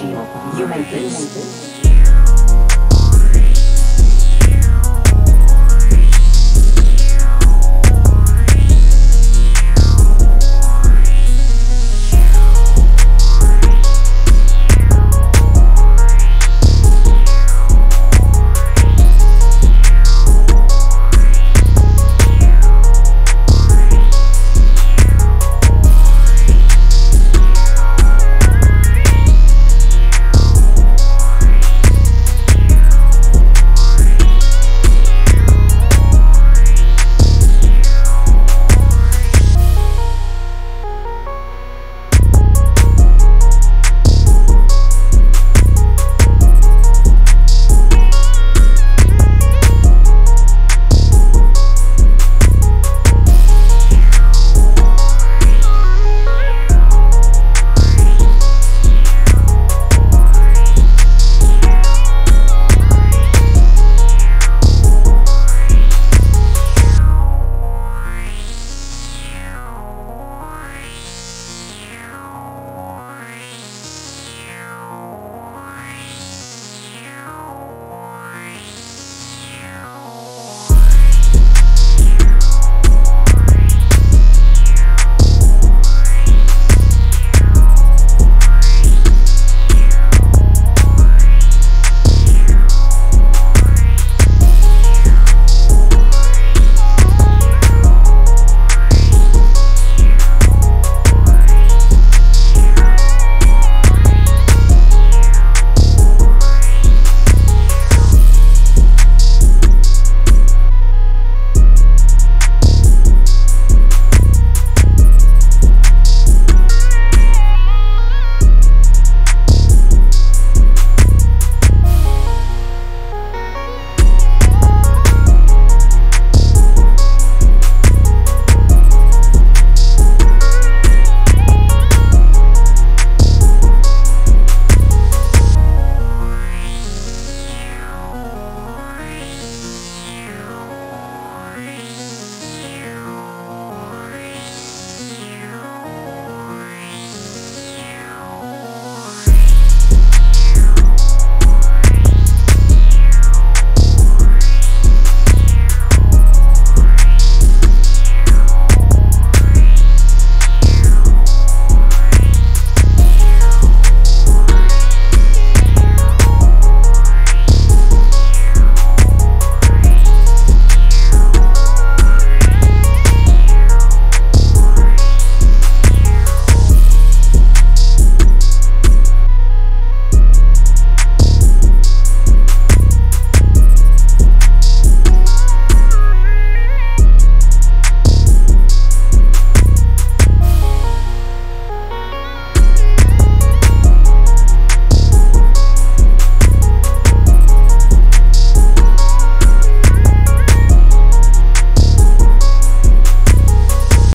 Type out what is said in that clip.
You Human Beast.